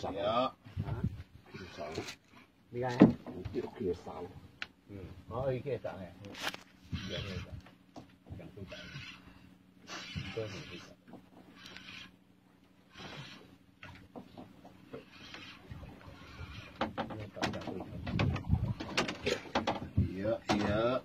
散了。啊？散了。你看。你这可以散了。嗯，好，一个散嘞，两个散，两个散，都很会散。Yeah, yeah.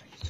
change.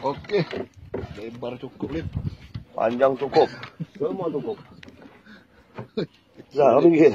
Oke, lebar cukup Lip Panjang cukup. Semua cukup. Nah, ringgit.